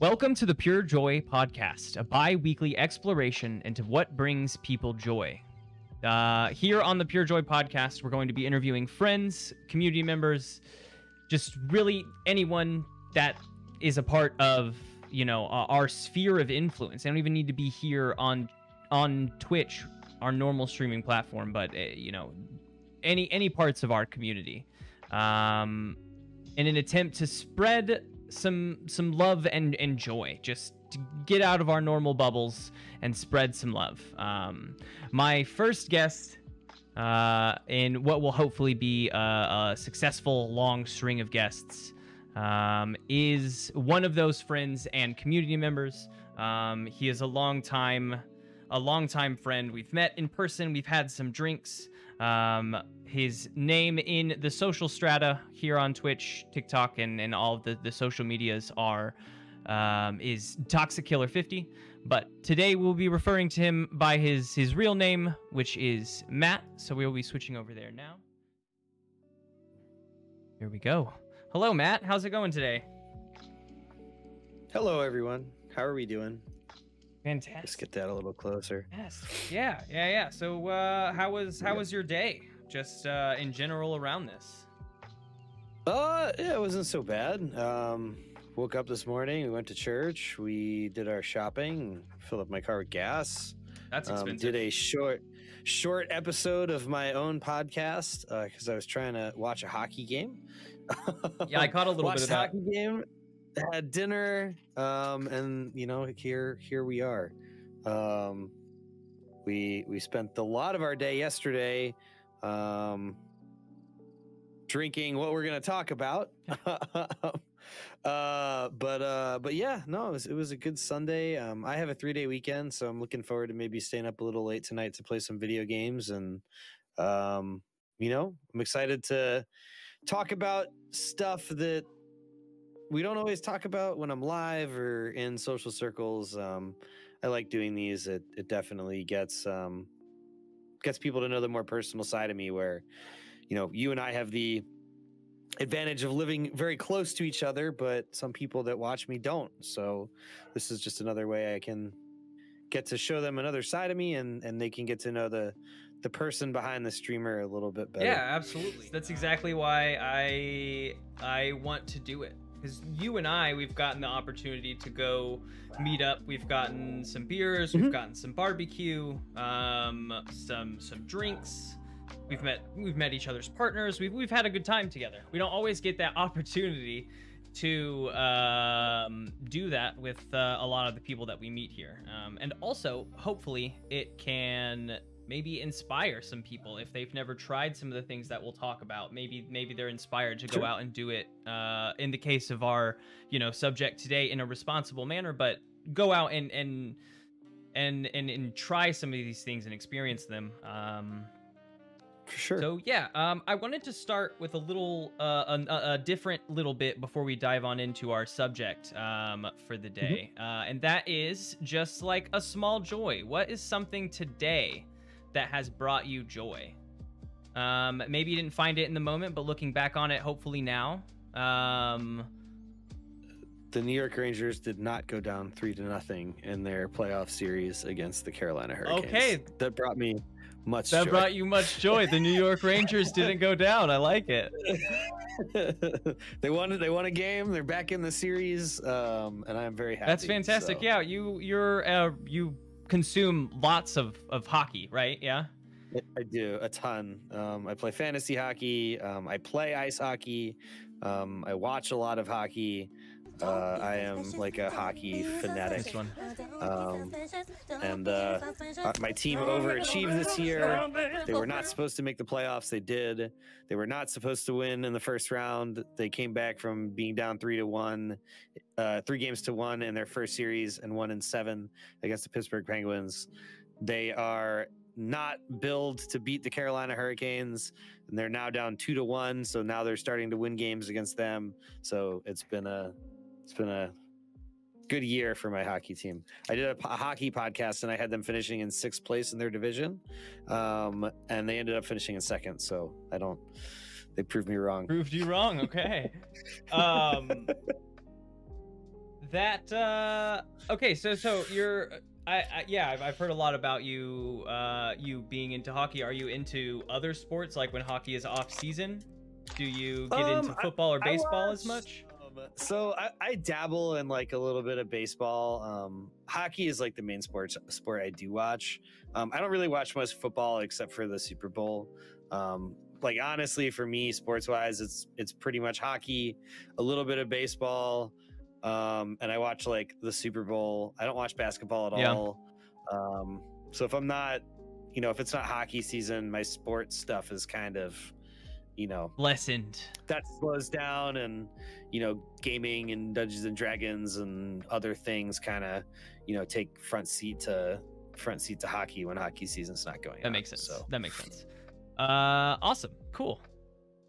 Welcome to the Pure Joy Podcast, a bi weekly exploration into what brings people joy. Uh, here on the Pure Joy Podcast, we're going to be interviewing friends, community members, just really anyone that is a part of you know uh, our sphere of influence. They don't even need to be here on on Twitch, our normal streaming platform, but uh, you know any any parts of our community. Um, in an attempt to spread some some love and and joy. Just to get out of our normal bubbles and spread some love. Um, my first guest uh, in what will hopefully be a, a successful long string of guests um, is one of those friends and community members. Um, he is a long time a long time friend. We've met in person. We've had some drinks um, his name in the social strata here on Twitch, TikTok, and, and all the, the social medias are um, is Toxic Killer 50. But today we'll be referring to him by his his real name, which is Matt. So we will be switching over there now. Here we go. Hello, Matt. How's it going today? Hello, everyone. How are we doing? Fantastic. Let's get that a little closer. Yes. Yeah. Yeah. Yeah. So, uh, how was how was your day? Just uh, in general around this. Uh, yeah, it wasn't so bad. Um, woke up this morning. We went to church. We did our shopping. Filled up my car with gas. That's Um, expensive. did a short, short episode of my own podcast because I was trying to watch a hockey game. yeah, I caught a little Watched bit of that. hockey game. Had dinner. Um, and you know, here, here we are. Um, we we spent a lot of our day yesterday, um, drinking what we're gonna talk about. uh, but uh, but yeah, no, it was, it was a good Sunday. Um, I have a three day weekend, so I'm looking forward to maybe staying up a little late tonight to play some video games, and um, you know, I'm excited to talk about stuff that we don't always talk about when I'm live or in social circles. Um, I like doing these. It it definitely gets um, gets people to know the more personal side of me. Where, you know, you and I have the advantage of living very close to each other, but some people that watch me don't. So this is just another way I can get to show them another side of me, and and they can get to know the the person behind the streamer a little bit better. Yeah, absolutely. That's exactly why I I want to do it. Because you and I, we've gotten the opportunity to go meet up. We've gotten some beers, we've Mhm. gotten some barbecue, um, some some drinks. We've met we've met each other's partners. We've we've had a good time together. We don't always get that opportunity to um, do that with uh, a lot of the people that we meet here. Um, and also, hopefully, it can maybe inspire some people if they've never tried some of the things that we'll talk about. Maybe maybe they're inspired to go out and do it. Uh, in the case of our you know subject today, in a responsible manner, but go out and and and and, and try some of these things and experience them. Um, sure. so yeah, um, I wanted to start with a little, uh, a, a- a different little bit before we dive on into our subject um, for the day, uh, and that is just like a small joy. What is something today that has brought you joy? Um, maybe you didn't find it in the moment, but looking back on it, hopefully now. Um, the New York Rangers did not go down three to nothing in their playoff series against the Carolina Hurricanes. Okay. that brought me much. Joy. That joy. brought you much joy. The New York Rangers didn't go down. I like it. they won. They won a game. They're back in the series, um, and I'm very happy. That's fantastic. so- Yeah, you you're uh, you consume lots of of hockey, right? Yeah. I do a ton. Um, I play fantasy hockey. Um, I play ice hockey. Um, I watch a lot of hockey. Uh, I am like a hockey fanatic. This one. Um, and uh, uh, my team overachieved this year. They were not supposed to make the playoffs. They did. They were not supposed to win in the first round. They came back from being down three to one, uh, three games to one in their first series, and won in seven against the Pittsburgh Penguins. They are not billed to beat the Carolina Hurricanes, and they're now down two to one. So now they're starting to win games against them. So it's been a, it's been a good year for my hockey team. I did a, po- hockey podcast and I had them finishing in sixth place in their division, um, and they ended up finishing in second. So I don't. They proved me wrong. Proved you wrong. Okay. um, that uh okay so so you're I, I yeah I've, I've heard a lot about you uh you being into hockey are you into other sports like when hockey is off season do you get Um, into football or I baseball as much um, so I, I dabble in like a little bit of baseball. Um, hockey is like the main sport sport I do watch. Um, I don't really watch much football except for the Super Bowl. Um, like honestly, for me, sports wise, it's it's pretty much hockey, a little bit of baseball, um, and I watch like the Super Bowl. I don't watch basketball at Yeah. all. Um, so if I'm not, you know, if it's not hockey season, my sports stuff is kind of, you know, lessened. that slows down and you know gaming and dungeons and dragons and other things kind of you know take front seat to front seat to hockey when hockey season's not going that on, makes sense. so. That makes sense. Uh awesome. Cool.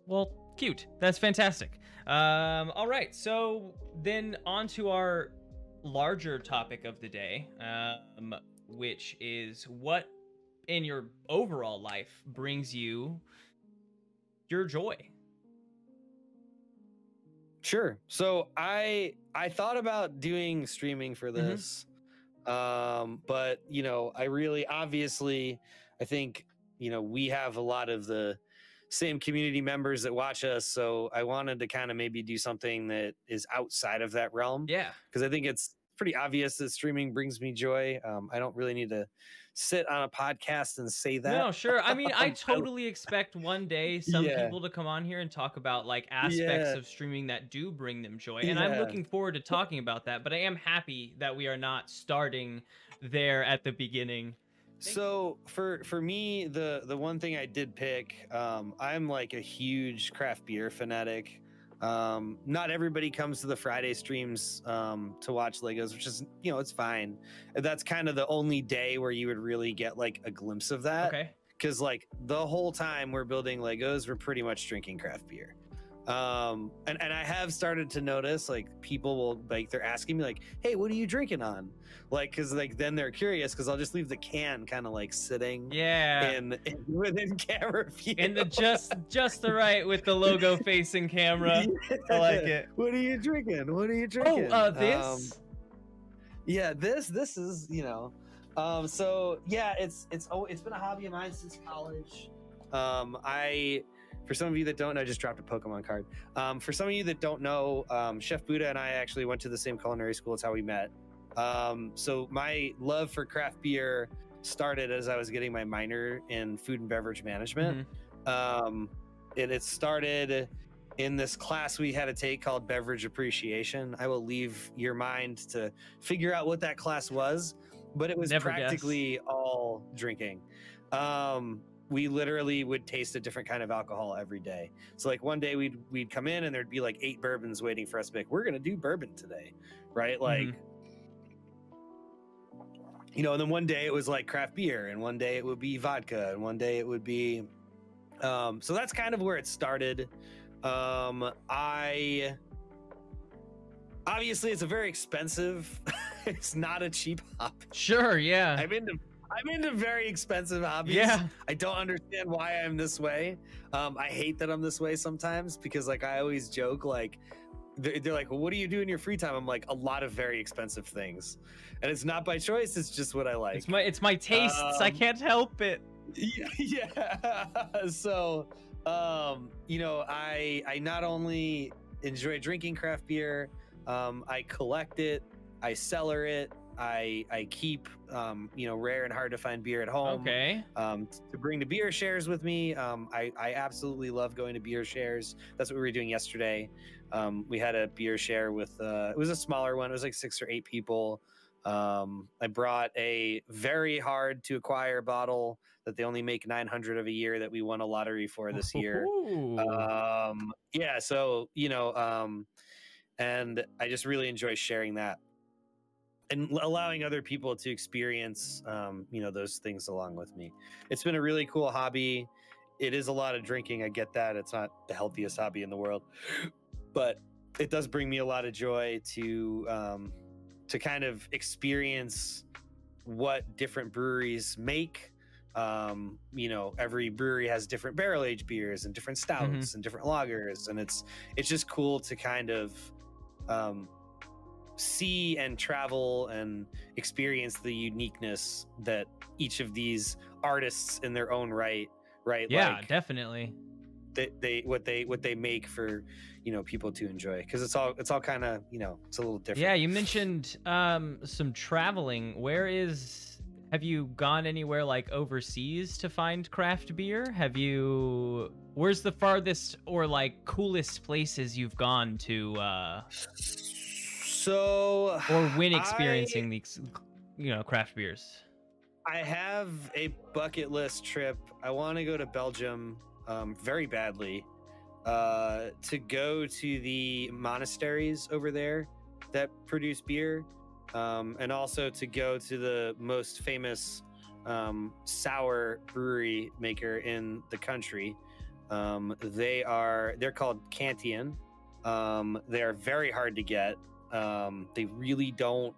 Well cute. That's fantastic. Um all right. So then on to our larger topic of the day um which is what in your overall life brings you your joy sure so i i thought about doing streaming for Mhm. this um but you know i really obviously i think you know we have a lot of the same community members that watch us so i wanted to kind of maybe do something that is outside of that realm yeah because I think it's pretty obvious that streaming brings me joy. Um, I don't really need to sit on a podcast and say that. No, sure. I mean, I totally expect one day some Yeah. people to come on here and talk about like aspects Yeah. of streaming that do bring them joy. And I'm looking forward to talking about that, but I am happy that we are not starting there at the beginning. So for for me, the the one thing I did pick, um, I'm like a huge craft beer fanatic. Um, not everybody comes to the Friday streams um, to watch Legos, which is you know it's fine. That's kind of the only day where you would really get like a glimpse of that. Okay. because like the whole time we're building legos we're pretty much drinking craft beer um and, and i have started to notice like people will like they're asking me like hey what are you drinking on like because like then they're curious because i'll just leave the can kind of like sitting Yeah. in, in within camera view In the just just the right with the logo facing camera. I like it. what are you drinking what are you drinking? Oh, drinking uh Um, this yeah this this is you know um so yeah it's it's oh it's been a hobby of mine since college um i for some of you that don't know I just dropped a pokemon card. Um for some of you that don't know um chef buddha and i actually went to the same culinary school. It's how we met. Um so my love for craft beer started as i was getting my minor in food and beverage management. Mhm. um and it started in this class we had to take called beverage appreciation. I will leave your mind to figure out what that class was but it was Never guess. practically all drinking. Um we literally would taste a different kind of alcohol every day so like one day we'd we'd come in and there'd be like eight bourbons waiting for us to like we're gonna do bourbon today right like Mhm. you know and then one day it was like craft beer and one day it would be vodka and one day it would be um so that's kind of where it started um i obviously it's a very expensive it's not a cheap hop. Sure, yeah. i'm into i'm into very expensive hobbies Yeah. i don't understand why i'm this way um i hate that i'm this way sometimes because like i always joke like they're, they're like well what do you do in your free time i'm like a lot of very expensive things and it's not by choice it's just what i like It's my it's my tastes. I Um, can't help it. yeah, yeah. so um you know i i not only enjoy drinking craft beer um i collect it i cellar it i i keep um you know rare and hard to find beer at home Okay. um to bring to beer shares with me. Um i i absolutely love going to beer shares. That's what we were doing yesterday. Um we had a beer share with uh it was a smaller one. It was like six or eight people. Um i brought a very hard to acquire bottle that they only make 900 of a year that we won a lottery for this year. Um yeah so you know um and i just really enjoy sharing that and allowing other people to experience um you know those things along with me. It's been a really cool hobby. It is a lot of drinking i get that it's not the healthiest hobby in the world but it does bring me a lot of joy to um to kind of experience what different breweries make. Um you know every brewery has different barrel aged beers and different stouts and different lagers and it's it's just cool to kind of um see and travel and experience the uniqueness that each of these artists in their own right right Yeah, like definitely. they, they what they what they make for you know people to enjoy because it's all it's all kind of you know it's a little different Yeah, you mentioned um some traveling. Where is have you gone anywhere like overseas to find craft beer? Have you where's the farthest or like coolest places you've gone to uh so or when I- experiencing these you know craft beers? I have a bucket list trip. I want to go to Belgium um, very badly uh, to go to the monasteries over there that produce beer, um, and also to go to the most famous um, sour brewery maker in the country. Um, they are they're called Cantillon. Um, they are very hard to get. Um, they really don't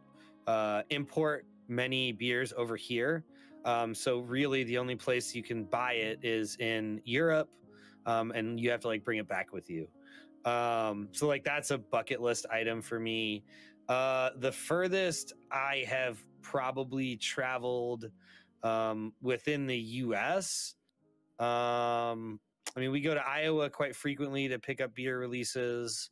uh, import many beers over here. Um, so really, the only place you can buy it is in Europe, um, and you have to like bring it back with you. Um, so like that's a bucket list item for me. Uh, the furthest I have probably traveled um, within the U.S. Um, I mean, we go to Iowa quite frequently to pick up beer releases.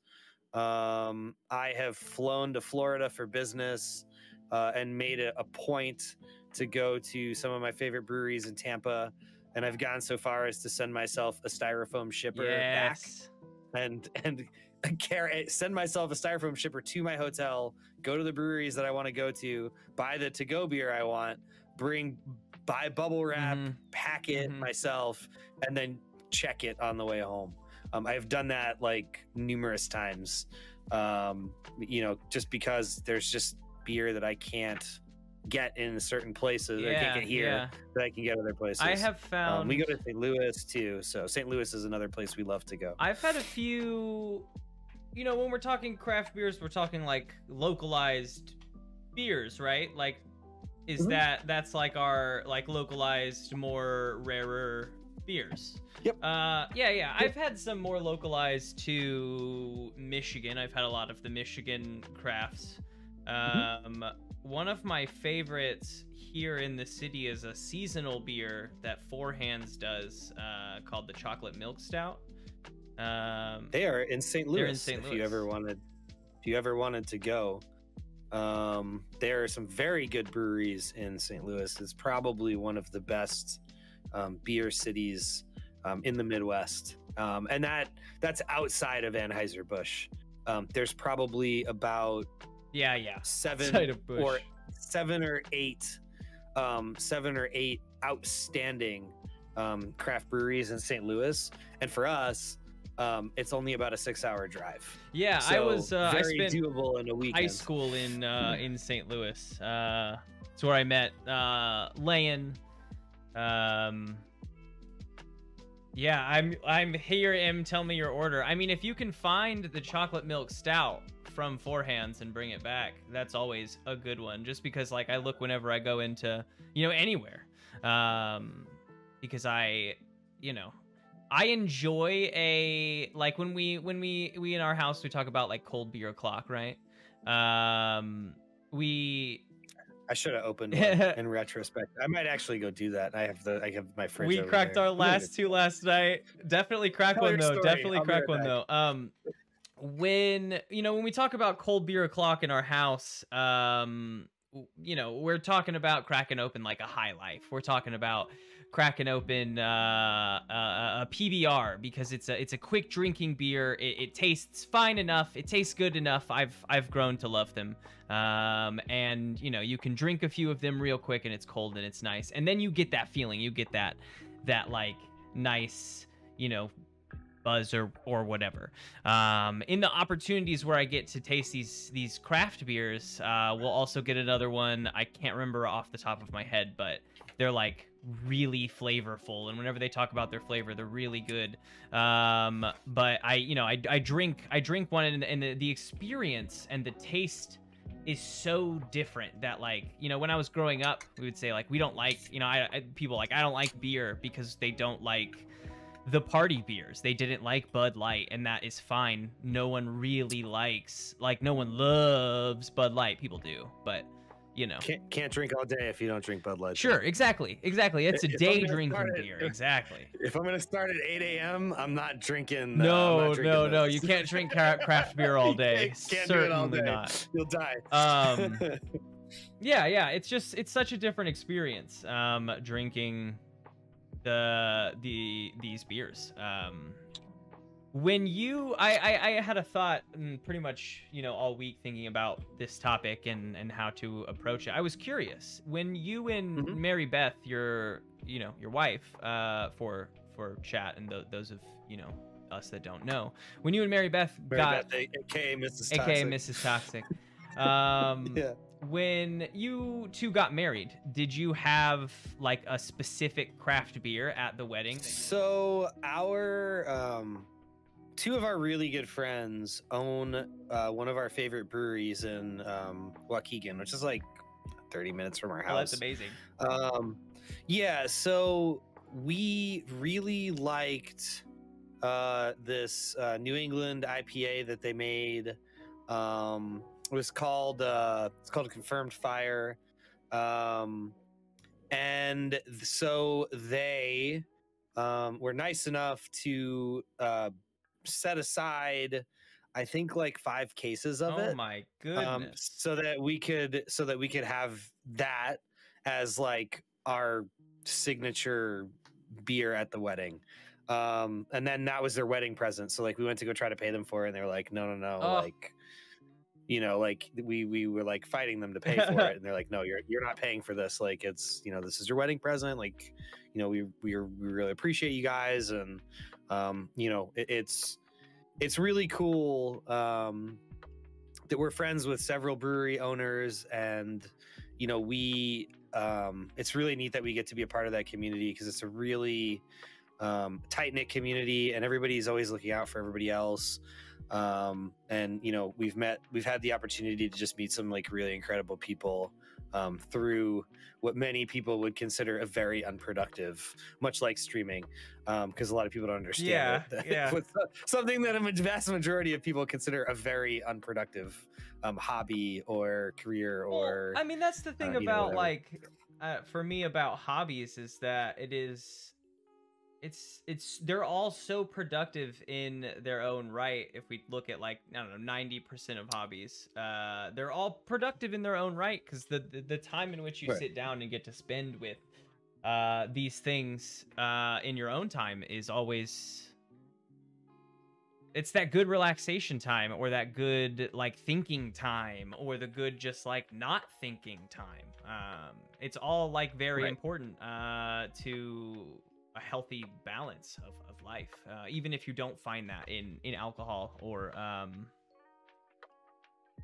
Um, I have flown to Florida for business uh, and made it a point to go to some of my favorite breweries in Tampa. And I've gone so far as to send myself a styrofoam shipper back Yes. and and carry send myself a styrofoam shipper to my hotel, go to the breweries that I want to go to, buy the to go beer I want, bring buy bubble wrap, Mhm. pack it Mhm. myself, and then check it on the way home. Um, I've done that like numerous times. Um, you know, just because there's just beer that I can't get in certain places. I Yeah, can't get here yeah. that I can get other places. I have found Um, we go to St. Louis too, so St. Louis is another place we love to go. I've had a few. You know, when we're talking craft beers, we're talking like localized beers, right? Like, is Mhm. that that's like our like localized, more rarer beers? Yep. Uh, yeah, yeah. I've had some more localized to Michigan. I've had a lot of the Michigan crafts. Um, one of my favorites here in the city is a seasonal beer that Four Hands does, uh, called the Chocolate Milk Stout. Um, They are in St. Louis. They're in St. Louis. If you ever wanted, if you ever wanted to go, um, there are some very good breweries in St. Louis. It's probably one of the best um, beer cities um, in the Midwest, um, and that that's outside of Anheuser Busch. Um, there's probably about yeah, yeah. seven or seven or eight, um, seven or eight outstanding um, craft breweries in St. Louis, and for us, um, it's only about a six-hour drive. yeah, I was. Uh, I very spent doable in a weekend. high school in uh, in St. Louis. Uh, it's where I met uh, Layan. Um, yeah, I'm I'm here. Em, tell me your order. I mean, if you can find the chocolate milk stout from Four Hands and bring it back, that's always a good one. Just because, like, I look whenever I go into you know anywhere, um, because I, you know, I enjoy a like when we when we we in our house we talk about like cold beer o'clock, right? Um, we I should have opened one in retrospect. I might actually go do that. I have the I have my fridge. we cracked there. our last two last night. Definitely crack Tell one though. story. Definitely I'll crack one back. though. Um, when you know when we talk about cold beer o'clock in our house, um, you know we're talking about cracking open like a high life. We're talking about cracking open uh, a, a PBR because it's a it's a quick drinking beer. It, it tastes fine enough. It tastes good enough. I've I've grown to love them. Um, and you know you can drink a few of them real quick and it's cold and it's nice. And then you get that feeling. You get that that like nice you know buzz or or whatever. Um, in the opportunities where I get to taste these these craft beers, uh, we'll also get another one. I can't remember off the top of my head, but they're like really flavorful and whenever they talk about their flavor they're really good um but i you know i, I drink i drink one and, and the, the experience and the taste is so different that like you know when i was growing up we would say like we don't like you know I, I people like i don't like beer because they don't like the party beers. They didn't like Bud Light, and that is fine. No one really likes, like, no one loves Bud Light. People do, but you know. Can't can't drink all day if you don't drink Bud Light. Sure, exactly, exactly. It's a If day drinking it- beer. Exactly. If I'm gonna start at 8 a.m., I'm not drinking. uh, not No, drinking no, no. You can't drink craft beer all day. can't- do it all day. not. You'll die. Um, yeah, yeah. It's just it's such a different experience. Um, drinking the the these beers. Um, when you, I, I, I had a thought, mm, pretty much, you know, all week thinking about this topic and and how to approach it. I was curious when you and Mhm. Mary Beth, your, you know, your wife, uh, for for chat and th- those of you know us that don't know, when you and Mary Beth Mary got, Beth, aka Mrs. toxic. aka Mrs. Toxic. Um, Yeah. when you two got married, did you have like a specific craft beer at the wedding? So our um, two of our really good friends own uh, one of our favorite breweries in um, Waukegan, which is like 30 minutes from our Oh, that's amazing. Um, yeah, so we really liked uh, this uh, New England IPA that they made. Um, it was called uh, it's called Confirmed Fire, um, and so they um, were nice enough to uh, set aside, I think, like five cases of oh it my um, goodness. so that we could so that we could have that as like our signature beer at the wedding um and then that was their wedding present so like we went to go try to pay them for it and they were like no no no Oh. like you know like we we were like fighting them to pay for it and they're like no you're you're not paying for this like it's you know this is your wedding present like you know we we, we really appreciate you guys and um you know it, it's it's really cool um that we're friends with several brewery owners and you know we um it's really neat that we get to be a part of that community because it's a really um tight knit community and everybody's always looking out for everybody else. Um and you know we've met we've had the opportunity to just meet some like really incredible people um, through what many people would consider a very unproductive, much like streaming, because a lot of people don't understand. Yeah, it. yeah. With so- something that a vast majority of people consider a very unproductive um, hobby or career Well, or I mean, that's the thing uh, you know, about like, uh, for me about hobbies is that it is, it's it's they're all so productive in their own right. If we look at like I don't know, ninety percent of hobbies, uh, they're all productive in their own right because the, the the time in which you Right. sit down and get to spend with uh these things uh in your own time is always it's that good relaxation time or that good like thinking time or the good just like not thinking time um it's all like very Right. important uh to a healthy balance of, of life uh, even if you don't find that in in alcohol or um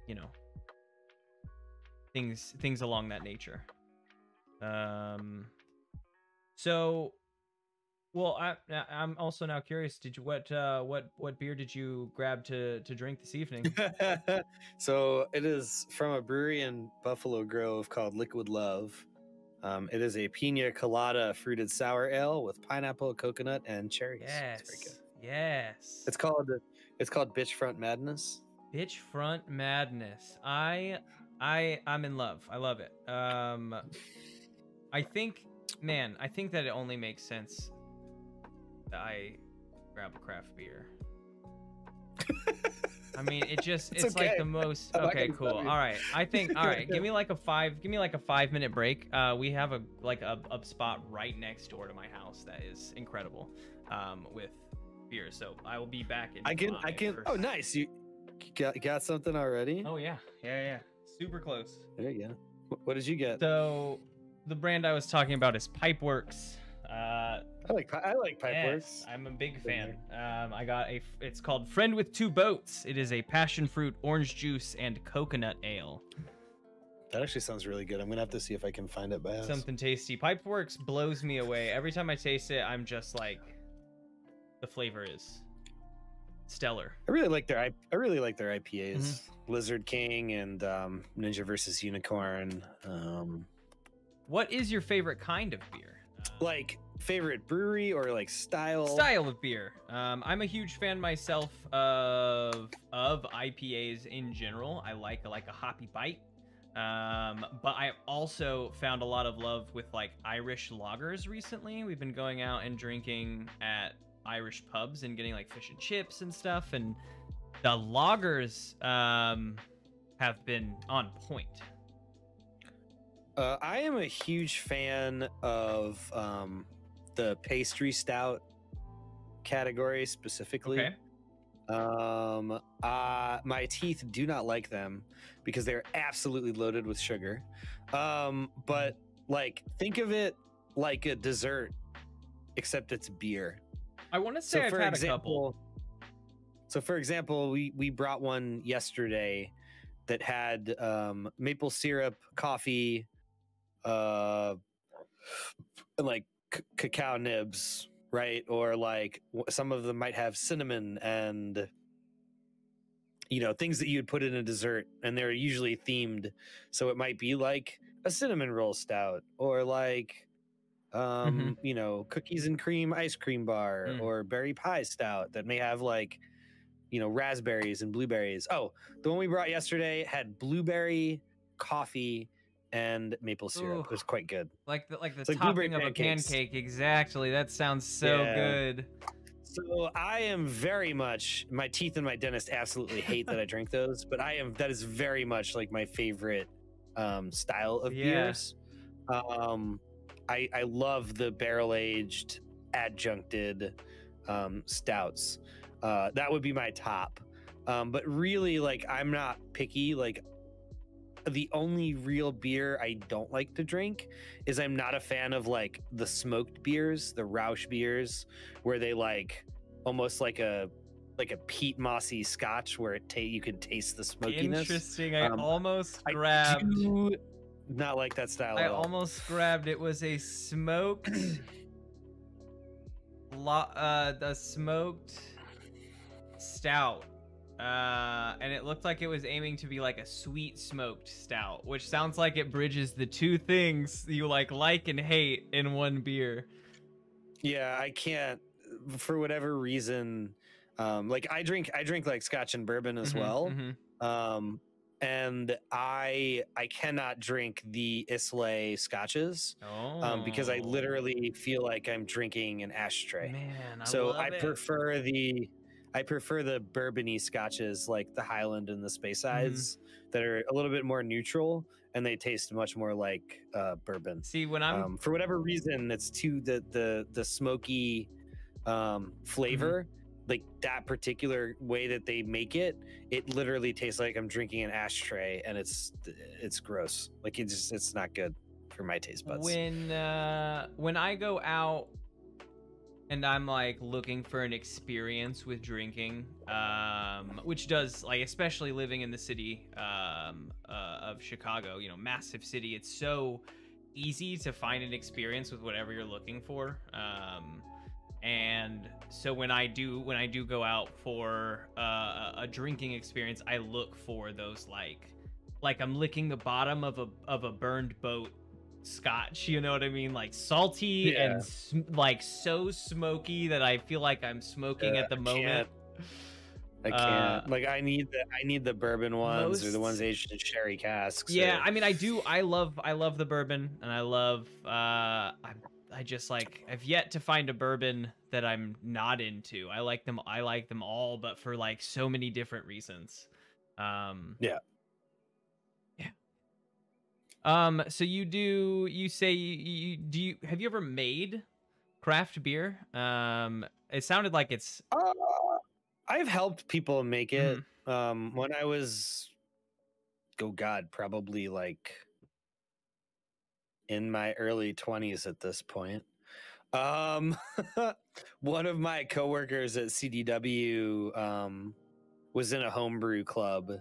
you know things things along that nature um so well, I, I'm also now curious. Did you what uh, what what beer did you grab to to drink this evening? so it is from a brewery in Buffalo Grove called Liquid Love. Um, it is a pina colada fruited sour ale with pineapple, coconut, and cherries. It's very yes, good. yes. It's called it's called Beachfront Madness. Beachfront Madness. I I I'm in love. I love it. Um, I think, man, I think that it only makes sense that I grab a craft beer. I mean, it just It's it's, like the most okay, cool. All right. I think all right, give me like a 5 give me like a 5 minute break. Uh we have a like a, a spot right next door to my house that is incredible um with beer. So I will be back in I can I can. Oh, nice. You got got something already? Oh yeah. Yeah, yeah. Super close. There you go. What did you get? So the brand I was talking about is Pipeworks. Uh, I like I like Pipeworks. yes, I'm a big fan. Um, I got a. It's called Friend with Two Boats. It is a passion fruit, orange juice, and coconut ale. That actually sounds really good. I'm gonna have to see if I can find it by us. Something tasty. Pipeworks blows me away. Every time I taste it, I'm just like, the flavor is stellar. I really like their I, I really like their IPAs. Mm-hmm. Lizard King and um, Ninja versus Unicorn. Um, What is your favorite kind of beer? Like favorite brewery or like style? Style of beer. Um, I'm a huge fan myself of of IPAs in general. I like like a hoppy bite. Um, but I also found a lot of love with like Irish lagers recently. We've been going out and drinking at Irish pubs and getting like fish and chips and stuff, and the lagers um, have been on point. Uh, I am a huge fan of um, the pastry stout category specifically. Okay. Um, uh, my teeth do not like them because they're absolutely loaded with sugar. Um, but like, think of it like a dessert, except it's beer. I want to say I've had a couple. So, for example, we we brought one yesterday that had um, maple syrup, coffee, uh, and like c- cacao nibs, right? Or like w- some of them might have cinnamon and you know things that you'd put in a dessert, and they're usually themed. So it might be like a cinnamon roll stout, or like um, you know cookies and cream ice cream bar, Mm. or berry pie stout that may have like you know raspberries and blueberries. Oh, the one we brought yesterday had blueberry, coffee, and maple syrup. Ooh. It was quite good. Like the like the like topping of a pancake. Exactly. That sounds so Yeah. good. So I am very much my teeth and my dentist absolutely hate that I drink those, but I am that is very much like my favorite um, style of Yeah. beers. Um, I I love the barrel aged adjuncted um, stouts. Uh, that would be my top. Um, but really, like I'm not picky. Like the only real beer I don't like to drink is I'm not a fan of like the smoked beers, the Rauch beers, where they like almost like a like a peat mossy scotch where it ta- you can taste the smokiness. Interesting. I Um, almost I grabbed. do not like that style I at all. almost grabbed. It was a smoked. lo- uh, the smoked stout. Uh, and it looked like it was aiming to be like a sweet smoked stout, which sounds like it bridges the two things you like like and hate in one beer. Yeah, I can't for whatever reason. Um, like I drink, I drink like Scotch and bourbon as Mhm, well. mhm. Um, and I I cannot drink the Islay scotches um, because I Oh. literally feel like I'm drinking an ashtray. Man, I so I it. prefer the I prefer the bourbony scotches like the Highland and the Speyside Mm-hmm. That are a little bit more neutral and they taste much more like uh, bourbon. See, when I'm Um, for whatever reason, it's too the the the smoky um, flavor. Mm-hmm. Like that particular way that they make it, it literally tastes like I'm drinking an ashtray, and it's it's gross. Like it's just it's not good for my taste buds. when uh when i go out and i'm like looking for an experience with drinking um which does like especially living in the city um uh, of chicago you know massive city it's so easy to find an experience with whatever you're looking for um and so when i do when i do go out for uh, a- drinking experience i look for those like like i'm licking the bottom of a of a burned boat scotch you know what i mean like salty Yeah. and sm- like so smoky that i feel like i'm smoking Yeah, at the I moment I can't. Uh, like I need the I need the bourbon ones or the ones aged in sherry casks. yeah or- i mean i do i love i love the bourbon and i love uh i i just like i've yet to find a bourbon that i'm not into i like them i like them all but for like so many different reasons um yeah um so you do you say you, you do you have you ever made craft beer um it sounded like it's Uh, I've helped people make it. Mhm. Um, when I was, oh God, probably like in my early twenties at this point. Um, one of my coworkers at CDW um, was in a homebrew club.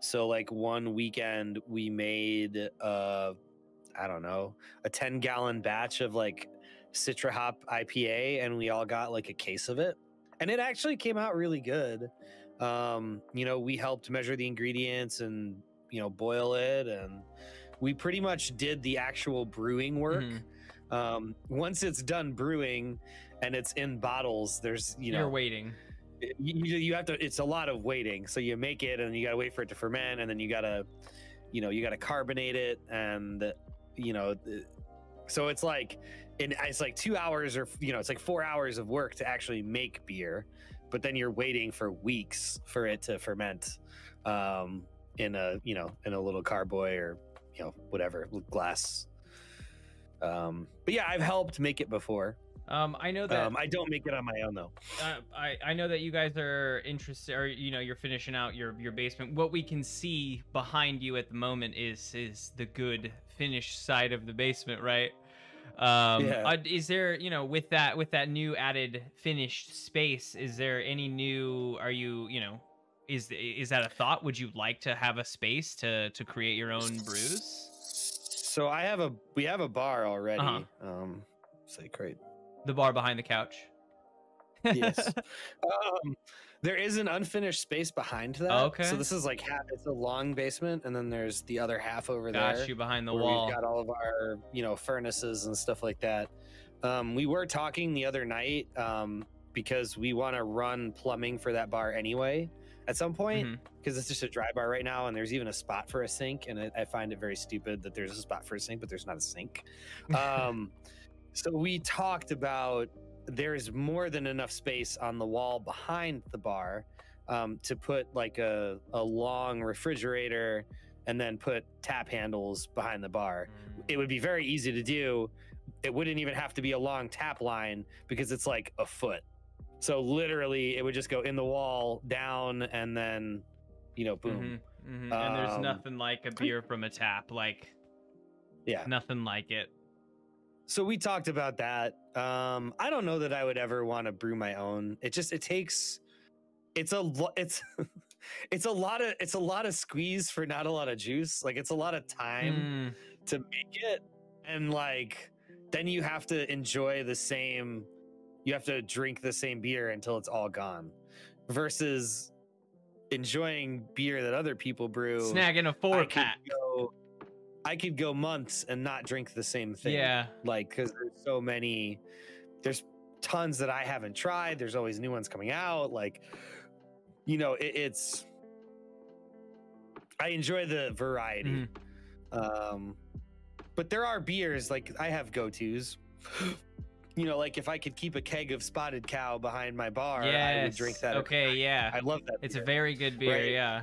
So like one weekend we made uh I don't know, a 10 gallon batch of like Citra Hop IPA and we all got like a case of it. And it actually came out really good. Um, you know, we helped measure the ingredients and, you know, boil it and we pretty much did the actual brewing work. Mhm. Um, once it's done brewing and it's in bottles, there's you know You're waiting. You, you have to it's a lot of waiting. So you make it and you got to wait for it to ferment and then you got to you know you got to carbonate it and you know so it's like in it's like two hours or you know it's like four hours of work to actually make beer but then you're waiting for weeks for it to ferment um in a you know in a little carboy or you know whatever glass. Um but yeah i've helped make it before Um, I know that um i don't make it on my own though uh, I I know that you guys are interested, or you know, you're finishing out your your basement. What we can see behind you at the moment is is the good finished side of the basement, right? Um, Yeah. uh, is there, you know, with that with that new added finished space, is there any new? Are you, you know, is is that a thought? Would you like to have a space to to create your own brews? So I have a we have a bar already. Uh-huh. Um, say great. The bar behind the couch. Yes. um, there is an unfinished space behind that. Okay. So this is like half. It's a long basement, and then there's the other half over Got there. you behind the wall. We've got all of our you know furnaces and stuff like that. Um, we were talking the other night um, because we want to run plumbing for that bar anyway at some point because it's just a dry bar right now, and there's even a spot for a sink, and I, I find it very stupid that there's a spot for a sink, but there's not a sink. Um, so we talked about there's more than enough space on the wall behind the bar um, to put like a, a long refrigerator and then put tap handles behind the bar. It would be very easy to do. It wouldn't even have to be a long tap line because it's like a foot. So literally, it would just go in the wall, down, and then, you know, boom. Mhm, mhm. And there's Um, nothing like a beer from a tap, like Yeah. nothing like it. So we talked about that. Um, I don't know that I would ever want to brew my own. It just it takes it's a lo- it's it's a lot of it's a lot of squeeze for not a lot of juice. Like it's a lot of time Mm, to make it and like then you have to enjoy the same you have to drink the same beer until it's all gone versus enjoying beer that other people brew snagging a four pack. go I could go months and not drink the same thing Yeah. like because there's so many there's tons that i haven't tried there's always new ones coming out like you know it, it's i enjoy the variety Mhm. um but there are beers like i have go-to's you know like if i could keep a keg of spotted cow behind my bar i would drink that Okay, yeah. i love that It's a very good beer, Right. yeah.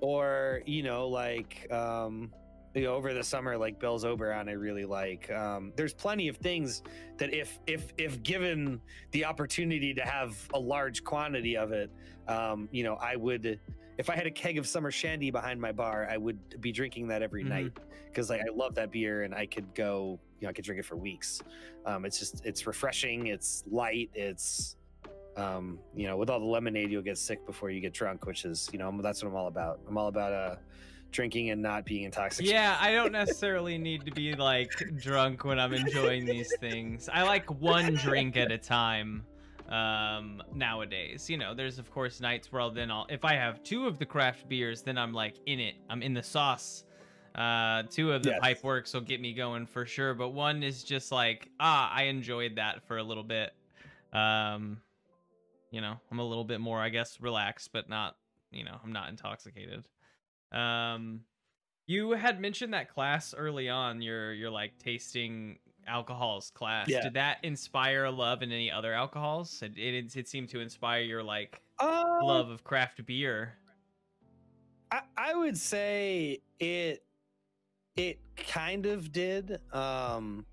or you know like um you know, over the summer like Bell's oberon i really like um there's plenty of things that if if if given the opportunity to have a large quantity of it um you know i would if i had a keg of summer shandy behind my bar i would be drinking that every Mhm. night because like i love that beer and i could go you know i could drink it for weeks um it's just it's refreshing it's light it's um, you know, with all the lemonade, you'll get sick before you get drunk, which is, you know, that's what I'm all about. I'm all about uh, drinking and not being intoxicated. Yeah, I don't necessarily need to be like drunk when I'm enjoying these things. I like one drink at a time um nowadays you know there's of course nights where I'll then I'll if I have two of the craft beers then I'm like in it I'm in the sauce uh two of the Yes. Pipeworks will get me going for sure but one is just like ah I enjoyed that for a little bit um you know I'm a little bit more I guess relaxed but not you know I'm not intoxicated um you had mentioned that class early on your your like tasting alcohols class Yeah. did that inspire a love in any other alcohols it, it, it seemed to inspire your like Uh, love of craft beer I, I would say it it kind of did. Um,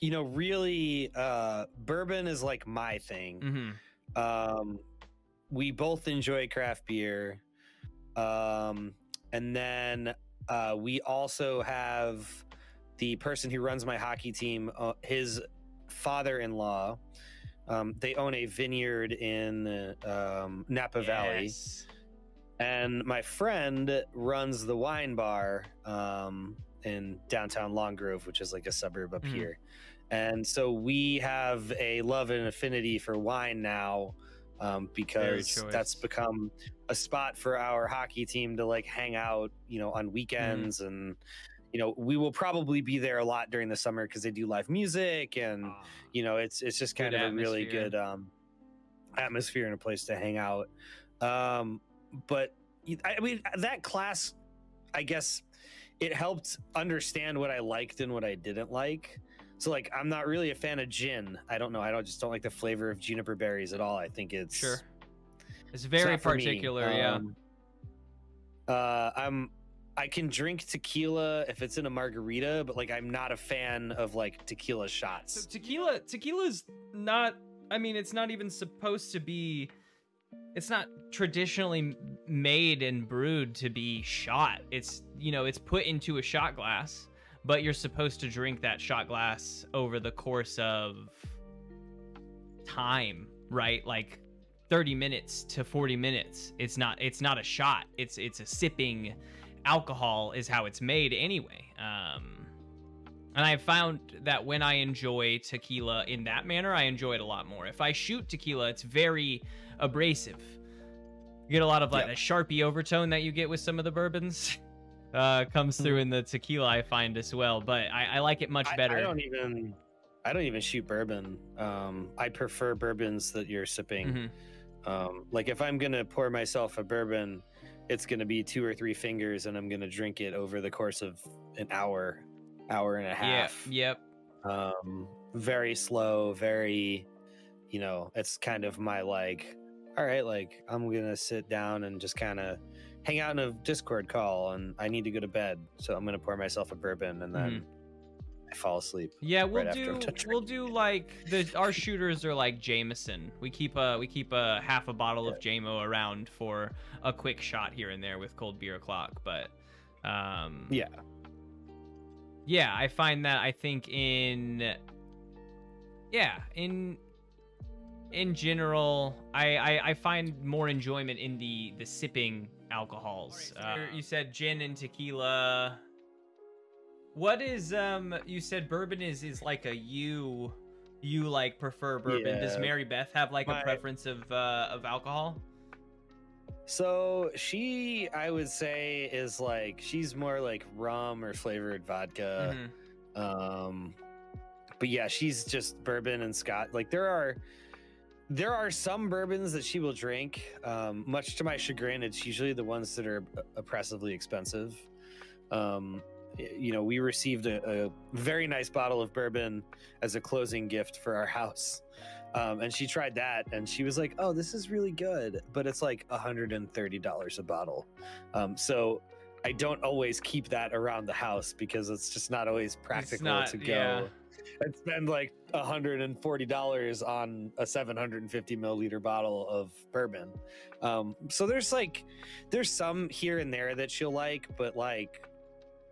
you know, really, uh, bourbon is like my thing. hmm Um, we both enjoy craft beer. Um, and then uh, we also have the person who runs my hockey team, uh, his father in law. Um, they own a vineyard in um, Napa Valley and my friend runs the wine bar um, in downtown Long Grove, which is like a suburb up Mhm. here. And so we have a love and affinity for wine now um, because that's become a spot for our hockey team to like hang out, you know, on weekends and you know, we will probably be there a lot during the summer because they do live music and Ah. you know, it's it's just kind of a really good um, atmosphere and a place to hang out. Um, but I mean, that class, I guess, it helped understand what I liked and what I didn't like. So like, I'm not really a fan of gin. I don't know. I don't just don't like the flavor of juniper berries at all. I think it's Sure. It's it's very me. particular, yeah. Um, Uh, I'm. I can drink tequila if it's in a margarita, but like I'm not a fan of like tequila So shots. tequila tequila's not I mean it's not even supposed to be it's not traditionally made and brewed to be shot. It's you know, it's put into a shot glass, but you're supposed to drink that shot glass over the course of time, right? Like 30 minutes to 40 minutes. It's not it's not a shot. It's it's a sipping alcohol is how it's made anyway. Um and I found that when I enjoy tequila in that manner, I enjoy it a lot more. If I shoot tequila, it's very abrasive. You get a lot of like Yeah. the sharpie overtone that you get with some of the bourbons. Uh, comes through in the tequila, I find as well. But I, I like it much better. I, don't even. I don't even shoot bourbon. Um, I prefer bourbons that you're sipping. Mhm. Um, like if I'm gonna pour myself a bourbon, it's gonna be two or three fingers, and I'm gonna drink it over the course of an hour, hour and a Yeah. half. Yep. um very slow very you know it's kind of my like all right like i'm gonna sit down and just kind of hang out in a discord call and i need to go to bed so i'm gonna pour myself a bourbon and then i fall asleep Yeah, we'll right do I'm we'll do like the our shooters are like Jameson. We keep a we keep a half a bottle of JMO around for a quick shot here and there with cold beer o'clock. But um yeah yeah, I find that I think in yeah, in in general, I, I I find more enjoyment in the the sipping alcohols. Uh, you said gin and tequila. What is um? You said bourbon is is like a you you like prefer bourbon. Does Mary Beth have like a preference of uh of alcohol? so she i would say is like she's more like rum or flavored vodka Mhm. um but yeah she's just bourbon and scott like there are there are some bourbons that she will drink um much to my chagrin it's usually the ones that are oppressively expensive um you know we received a, a very nice bottle of bourbon as a closing gift for our house. Um, and she tried that and she was like oh this is really good. But it's like $130 a bottle. Um, so i don't always keep that around the house because it's just not always practical not- to go yeah. and spend like $140 on a 750 milliliter bottle of bourbon. Um, so there's like there's some here and there that she'll like but like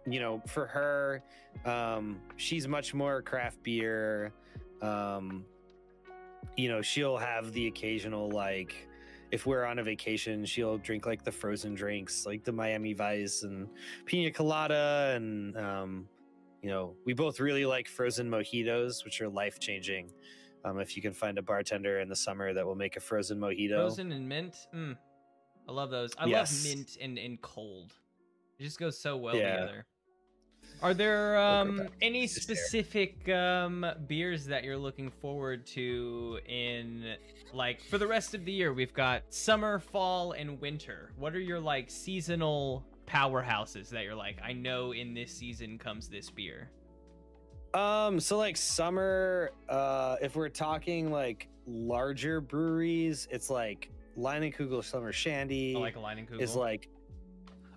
you know for her um, she's much more craft beer um, you know she'll have the occasional like if we're on a vacation she'll drink like the frozen drinks like the miami vice and pina colada and um, you know we both really like frozen mojitos which are life changing um, if you can find a bartender in the summer that will make a frozen mojito Frozen and mint. Mm. I love those. I Yes. love mint and, and cold. It just goes so well Yeah. together. Are there um, any specific um, beers that you're looking forward to in like for the rest of the year? We've got summer, fall, and winter. What are your like seasonal powerhouses that you're like? I know in this season comes this beer. Um, so like summer, uh, if we're talking like larger breweries, it's like Leinenkugel Summer Shandy I like a Leinenkugel. is like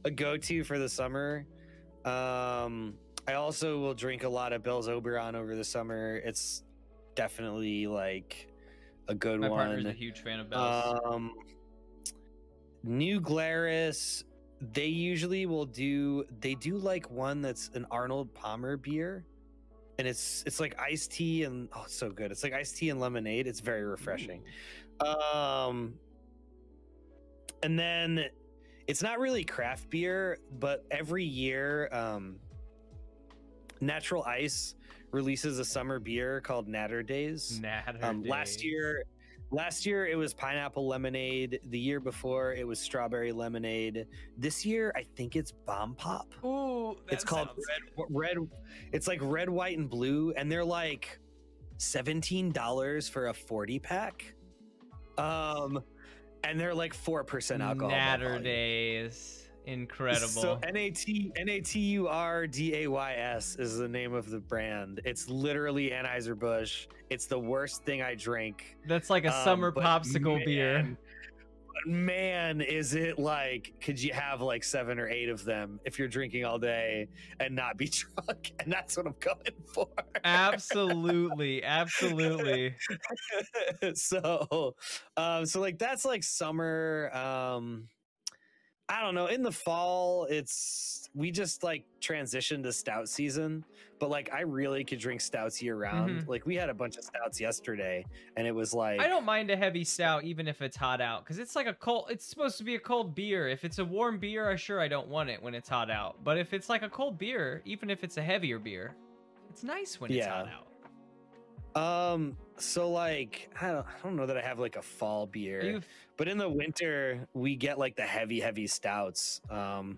a go-to for the summer. Um, I also will drink a lot of Bell's Oberon over the summer. It's definitely like a good My partner's a huge fan of Bell's. Um, New Glarus, they usually will do. They do like one that's an Arnold Palmer beer, and it's it's like iced tea and oh, so good. It's like iced tea and lemonade. It's very refreshing. Um, and then it's not really craft beer, but every year, um, Natural Ice releases a summer beer called Naturdays. Natter Um, last year, last year it was pineapple lemonade. The year before it was strawberry lemonade. This year I think it's bomb pop. Ooh, It's called red, red. It's like red, white, and blue, and they're like seventeen dollars for a forty pack. Um, and they're like four percent alcohol. by Natter days. Incredible. So N A T N A T U R D A Y S is the name of the brand. It's literally Anheuser Busch. It's the worst thing I drink. That's like a Um, summer popsicle beer. man- but Man, is it like? Could you have like seven or eight of them if you're drinking all day and not be drunk? And that's what I'm going for. Absolutely, absolutely. so um so like that's like summer um i don't know in the fall it's we just like transitioned to stout season but like i really could drink stouts year round Mhm. like we had a bunch of stouts yesterday and it was like I don't mind a heavy stout even if it's hot out because it's like a cold. It's supposed to be a cold beer. If it's a warm beer, I sure I don't want it when it's hot out. But if it's like a cold beer, even if it's a heavier beer, it's nice when it's Yeah. hot out. um so like I don't, I don't know that i have like a fall beer You've- but in the winter we get like the heavy heavy stouts um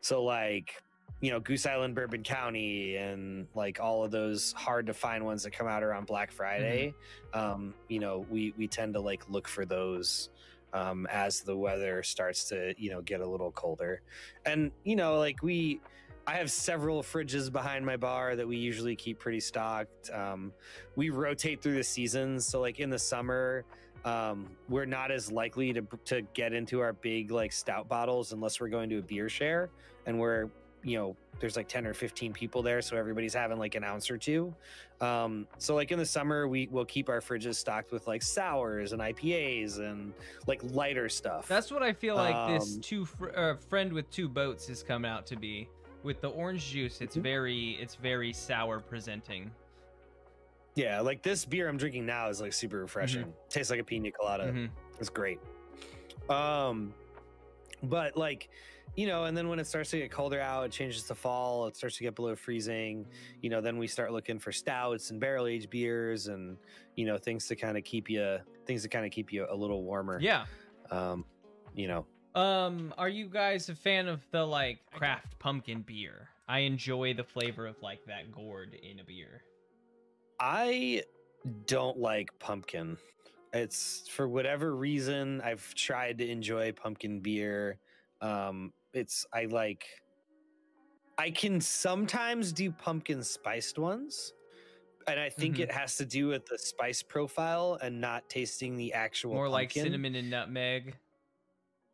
so like you know goose island bourbon county and like all of those hard to find ones that come out around black friday um you know we we tend to like look for those um as the weather starts to you know get a little colder. And you know like we I have several fridges behind my bar that we usually keep pretty stocked. Um, we rotate through the seasons, so like in the summer, um, we're not as likely to to get into our big like stout bottles unless we're going to a beer share, and we're you know there's like 10 or 15 people there so everybody's having like an ounce or two um so like in the summer we will keep our fridges stocked with like sours and ipas and like lighter stuff That's what I feel like this Um, two fr- uh, friend with two boats has come out to be. With the orange juice, it's Mhm. very it's very sour presenting. yeah like this beer i'm drinking now is like super refreshing tastes like a pina colada Mhm. It's great. Um, but like, you know, and then when it starts to get colder out, it changes to fall. It starts to get below freezing. You know, then we start looking for stouts and barrel aged beers, and you know, things to kind of keep you things to kind of keep you a little warmer. Yeah. Um, you know, Um, are you guys a fan of the like craft pumpkin beer? I enjoy the flavor of like that gourd in a beer. I don't like pumpkin. It's for whatever reason I've tried to enjoy pumpkin beer. Um it's I like I can sometimes do pumpkin spiced ones. And I think Mhm. it has to do with the spice profile and not tasting the actual More like cinnamon and nutmeg.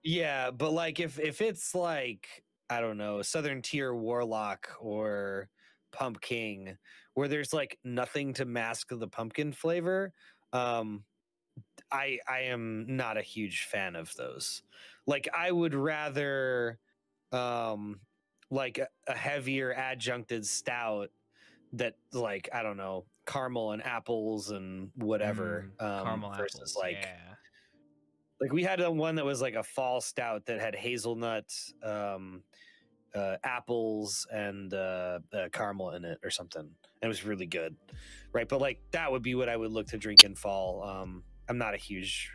Yeah, but like if if it's like I don't know, Southern Tier Warlock or Pumking, where there's like nothing to mask the pumpkin flavor, um, I I am not a huge fan of those. Like I would rather um like a, a heavier adjuncted stout that like I don't know caramel and apples and whatever Mm, um, caramel versus apples, like yeah. like we had one that was like a fall stout that had hazelnut um uh apples and uh, uh caramel in it or something and it was really good right but like that would be what i would look to drink in fall um i'm not a huge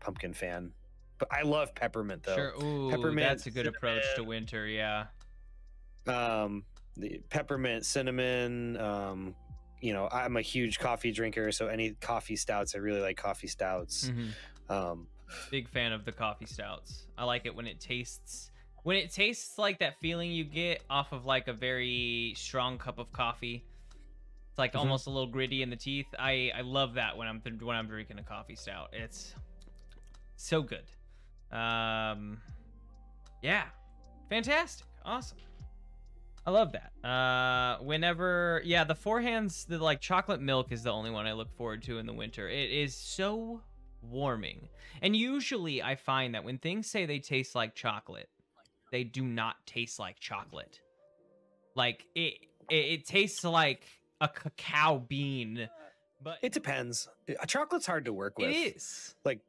pumpkin fan but i love peppermint though Sure. Ooh, Peppermint, that's a good approach to winter. Yeah. um the peppermint cinnamon um you know i'm a huge coffee drinker so any coffee stouts i really like coffee stouts Mhm. um Big fan of the coffee stouts. I like it when it tastes when it tastes like that feeling you get off of like a very strong cup of coffee. It's like Mhm. almost a little gritty in the teeth. I I love that when I'm th- when I'm drinking a coffee stout. It's so good. Um yeah. Fantastic. Awesome. I love that. Uh whenever yeah, the forehands the like chocolate milk is the only one I look forward to in the winter. It is so warming. And usually I find that when things say they taste like chocolate, they do not taste like chocolate. Like it it, it tastes like a cacao bean, but it depends Uh, chocolate's hard to work with it is. like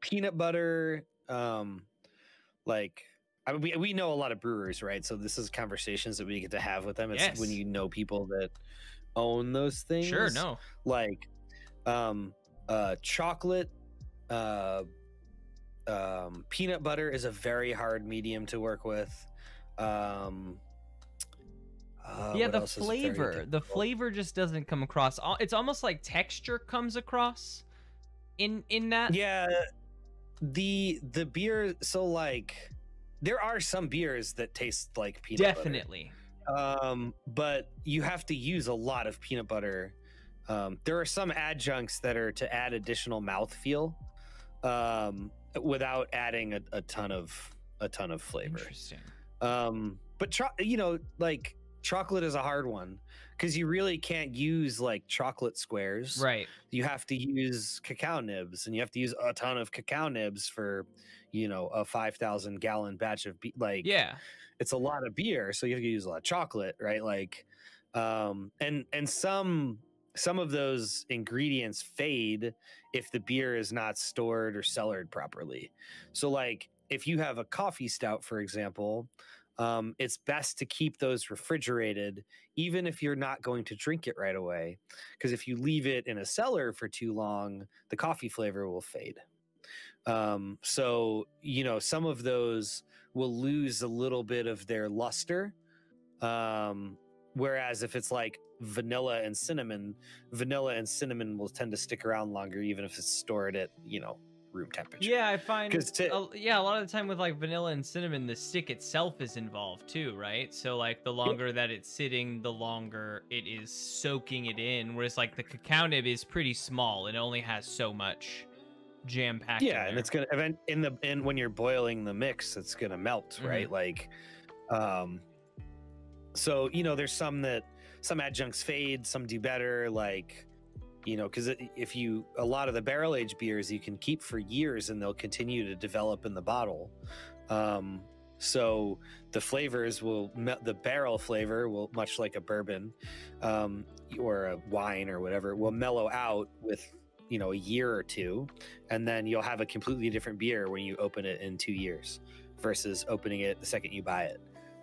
peanut butter um like I mean, we, we know a lot of brewers right so this is conversations that we get to have with them it's when you know people that own those things Sure, no. like um uh chocolate Uh, um, peanut butter is a very hard medium to work with. Um, uh, yeah, the else is very flavor. The flavor just doesn't come across. It's almost like texture comes across in in that. Yeah, the the beer. So like, there are some beers that taste like peanut butter. Definitely. um, but you have to use a lot of peanut butter. Um, there are some adjuncts that are to add additional mouthfeel, um, without adding a, a ton of a ton of flavor. Interesting. Um, but try you know, like chocolate is a hard one because you really can't use like chocolate squares. Right. You have to use cacao nibs, and you have to use a ton of cacao nibs for, you know, a five thousand gallon batch of be- like Yeah. it's a lot of beer so you have to use a lot of chocolate right like um and and some some of those ingredients fade if the beer is not stored or cellared properly so like if you have a coffee stout for example um, it's best to keep those refrigerated even if you're not going to drink it right away because if you leave it in a cellar for too long the coffee flavor will fade um, so you know some of those will lose a little bit of their luster. Um, whereas if it's like vanilla and cinnamon, vanilla and cinnamon will tend to stick around longer, even if it's stored at you know room temperature. Yeah, I find 'Cause to- a- yeah, a lot of the time with like vanilla and cinnamon, the stick itself is involved too, right? So like the longer that it's sitting, the longer it is soaking it in. Whereas like the cacao nib is pretty small; it only has so much jam packed. yeah, and it's gonna event in the in when you're boiling the mix, it's gonna melt, Mhm. right? Like, um, so you know, there's some that some adjuncts fade, some do better, like. You know, because if you a lot of the barrel aged beers you can keep for years and they'll continue to develop in the bottle. Um, so the flavors will the barrel flavor will much like a bourbon um, or a wine or whatever will mellow out with you know a year or two and then you'll have a completely different beer when you open it in two years versus opening it the second you buy it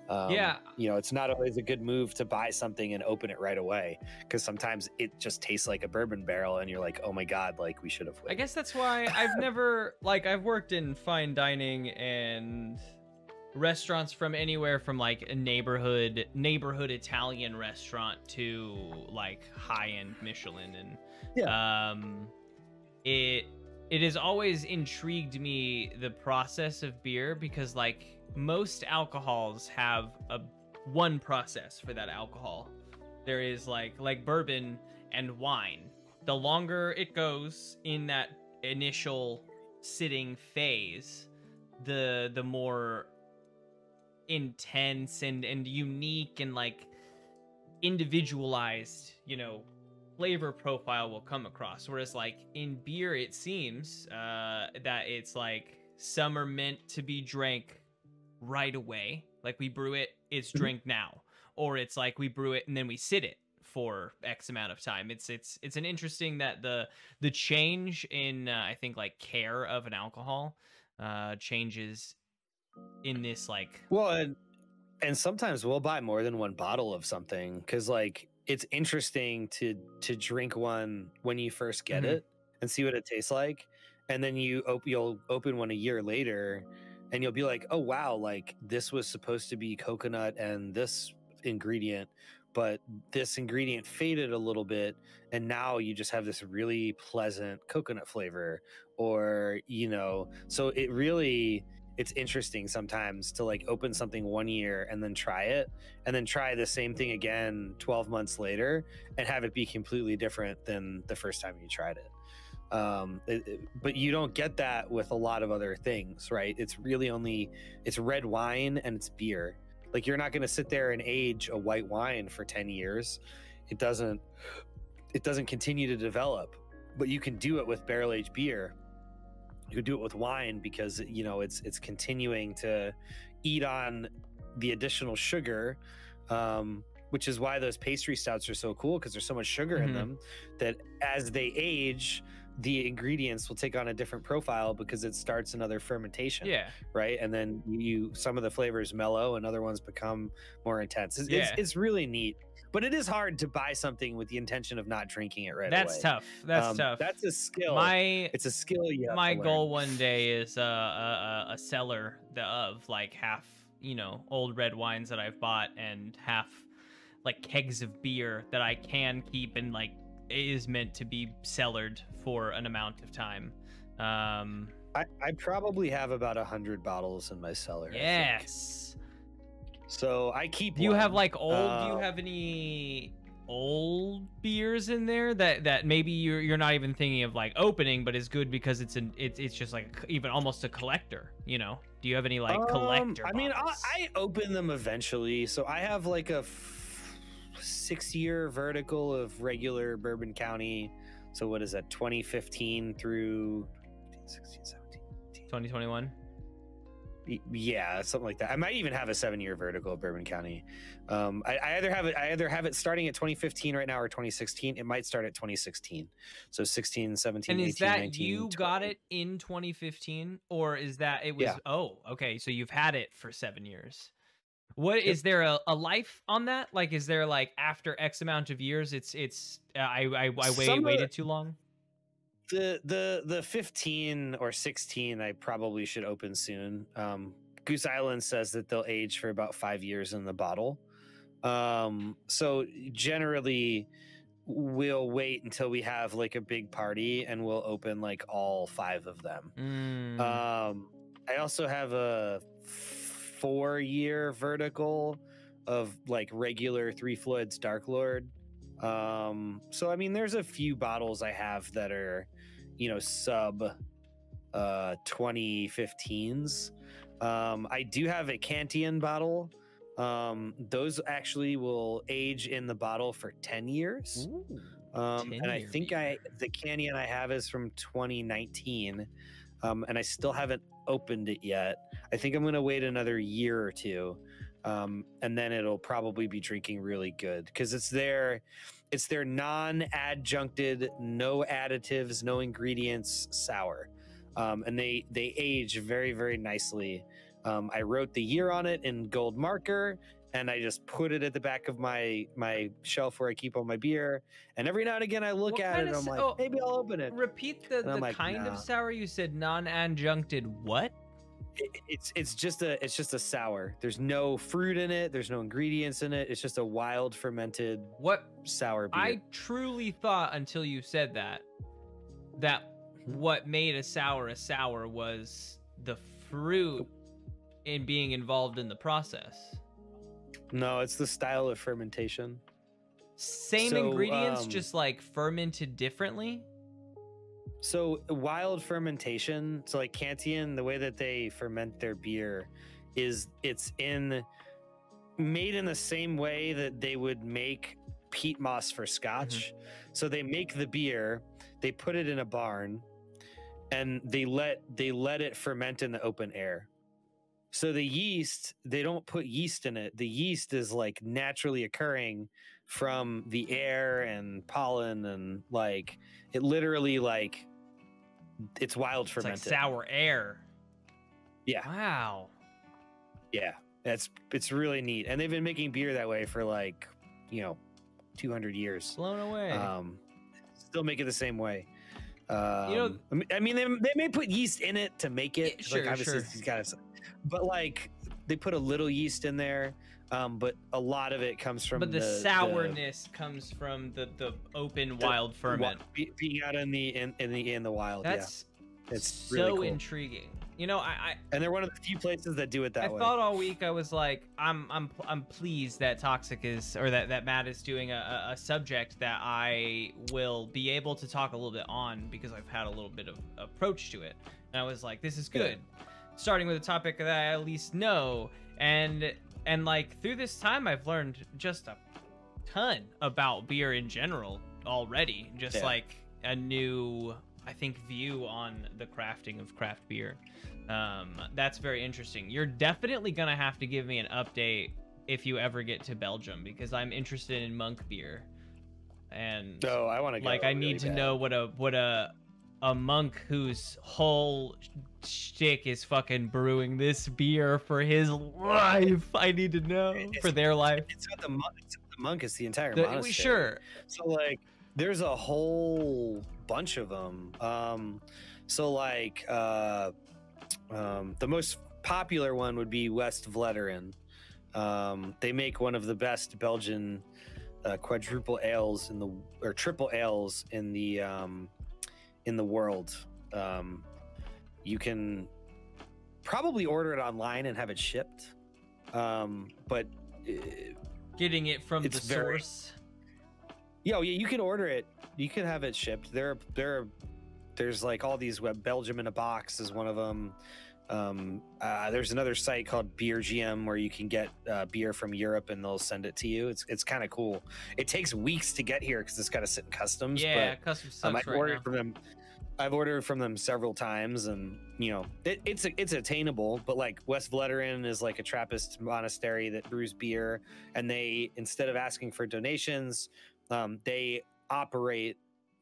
um, Yeah. you know it's not always a good move to buy something and open it right away because sometimes it just tastes like a bourbon barrel and you're like oh my god like we should have I guess that's why I've never like I've worked in fine dining and restaurants from anywhere from like a neighborhood neighborhood Italian restaurant to like high end Michelin and um it it has always intrigued me the process of beer because like most alcohols have a one process for that alcohol. There is like like bourbon and wine. The longer it goes in that initial sitting phase, the the more intense and and unique and like individualized, you know, flavor profile will come across. Whereas like in beer, it seems uh, that it's like some are meant to be drank right away. Like we brew it, it's Mhm. drink now, or it's like we brew it and then we sit it for X amount of time. It's it's it's an interesting that the the change in uh, I think like care of an alcohol uh changes in this like well and and sometimes we'll buy more than one bottle of something because like it's interesting to to drink one when you first get Mhm. it and see what it tastes like and then you op- you'll open one a year later and you'll be like oh wow like this was supposed to be coconut and this ingredient but this ingredient faded a little bit and now you just have this really pleasant coconut flavor or you know so it really it's interesting sometimes to like open something one year and then try it and then try the same thing again 12 months later and have it be completely different than the first time you tried it um it- it- but you don't get that with a lot of other things right? It's really only it's red wine and it's beer. Like you're not going to sit there and age a white wine for 10 years. It doesn't it doesn't continue to develop but you can do it with barrel aged beer. You do it with wine because you know it's it's continuing to eat on the additional sugar um, which is why those pastry stouts are so cool because there's so much sugar in Mhm. them that as they age the ingredients will take on a different profile because it starts another fermentation yeah right and then you some of the flavors mellow and other ones become more intense it's, it's, Yeah. it's really neat but it is hard to buy something with the intention of not drinking it right That's away. tough. That's Um, tough. That's a skill. my it's a skill. My goal one day is uh, a, a a cellar of like half you know old red wines that I've bought and half like kegs of beer that I can keep and like is meant to be cellared for an amount of time. Um, I, I probably have about a hundred bottles in my cellar. I yes. So I keep. Do you have like old? do you Uh, have any old beers in there that that maybe you're you're not even thinking of like opening, but is good because it's an it's it's just like even almost a collector. You know? Do you have any like Um, collector? I mean, I. I open them eventually. So I have like a f- six-year vertical of regular Bourbon County. So what is that? 2015 through 16, 17, 18. 2021. Yeah, something like that. I might even have a seven-year vertical of Bourbon County. Um, I, I either have it. I either have it starting at 2015 right now or 2016. It might start at 2016. So 16, 17, And 18, is that 19, you got it in 2015, or is that it was? Yeah. Oh, okay. So you've had it for seven years. What is Yep. there a, a life on that? Like, is there like after X amount of years, it's it's uh, I I, I wait, waited too long? the the the 15 or 16 i probably should open soon um goose island says that they'll age for about five years in the bottle um so generally we'll wait until we have like a big party and we'll open like all five of them Mm. um i also have a four year vertical of like regular three floyds dark lord. Um so i mean there's a few bottles i have that are you know sub uh 2015s um i do have a Cantillon bottle. Um those actually will age in the bottle for 10 years. Um, and I 10-year think I the Cantillon I have is from 2019, um, and I still haven't opened it yet. I think I'm gonna wait another year or two, um, and then it'll probably be drinking really good because it's their it's their non-adjuncted, no additives, no ingredients sour, um, and they they age very very nicely. Um, I wrote the year on it in gold marker, and I just put it at the back of my my shelf where I keep all my beer. And every now and again, I look What at it and I'm like, oh, maybe I'll open it. Repeat the, the like, kind nah. of sour you said non-adjuncted what? It- It's it's just a it's just a sour. There's no fruit in it. There's no ingredients in it. It's just a wild fermented What sour beer. I truly thought until you said that that Mhm. what made a sour a sour was the fruit in being involved in the process. no, it's the style of fermentation. Same So, ingredients, um, just like fermented differently. So wild fermentation, so like Cantillon, the way that they ferment their beer is it's in made in the same way that they would make peat moss for scotch. Mm-hmm. So they make the beer, they put it in a barn, and they let they let it ferment in the open air. So the yeast, they don't put yeast in it. The yeast is like naturally occurring from the air and pollen and like it literally like it's wild It's like sour air. Yeah. Wow. Yeah, that's it's really neat, and they've been making beer that way for like you know, two hundred years. Blown away. Um, still make it the same way. Um, You know- I mean- I mean, they, they may put yeast in it to make it. Yeah, sure, like obviously, sure. it's got to, but like they put a little yeast in there. Um, but a lot of it comes from but the, the, sourness comes from the the open wild the ferment. being out in the in, in the in the wild. That's yeah, it's so really cool. intriguing. You know, I, and they're one of the few places that do it that I way. I thought all week I was like, I'm I'm I'm pleased that Toxic is or that that Matt is doing a, a subject that I will be able to talk a little bit on because I've had a little bit of approach to it. And I was like, this is Yeah. good. Starting with a topic that I at least know and and like through this time I've learned just a ton about beer in general already. Just Yeah. like a new I think view on the crafting of craft beer. Um, that's very interesting. You're definitely gonna have to give me an update if you ever get to Belgium because I'm interested in monk beer, and No, I want to like I need to know what a what a a monk whose whole shtick is fucking brewing this beer for his life. I need to know It's- for their life. It's not the monk. It's not the monk; it's the entire The- monastery. sure. So like, there's a whole bunch of them. Um, so like, uh, um, the most popular one would be West Vleteren. Um, they make one of the best Belgian uh, quadruple ales in the or triple ales in the um, in the world. Um, you can probably order it online and have it shipped. Um, but uh, Getting it from the very- source. Yo, yeah, you can order it. You can have it shipped. There, there, there's like all these web. Belgium in a box is one of them. Um, uh, there's another site called Beer GM where you can get uh, beer from Europe and they'll send it to you. It's it's kind of cool. It takes weeks to get here because it's got to sit in customs. Yeah, but custom um, I've right ordered now. from them. I've ordered from them several times, and you know it, it's it's attainable. But like West Vleteren is like a Trappist monastery that brews beer, and they instead of asking for donations, um, they operate